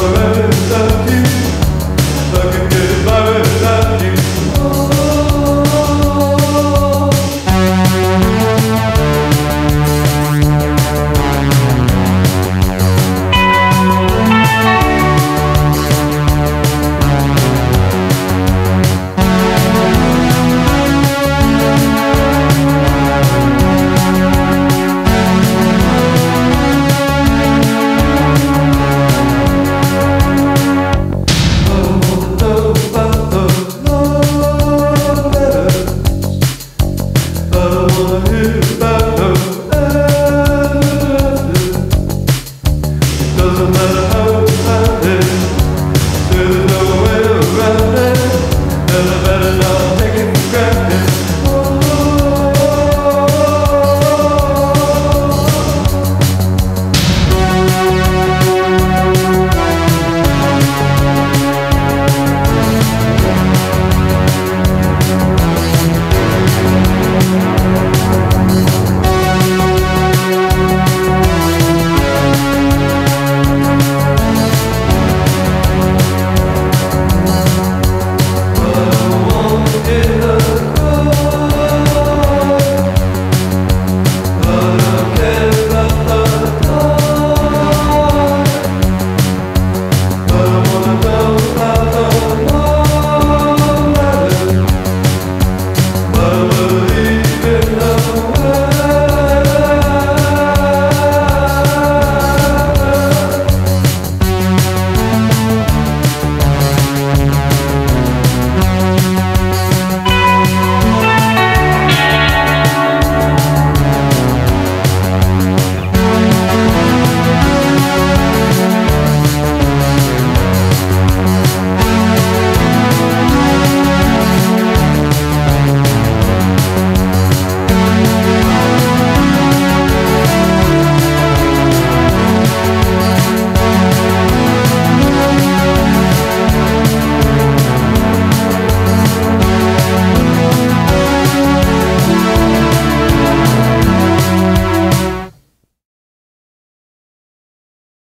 for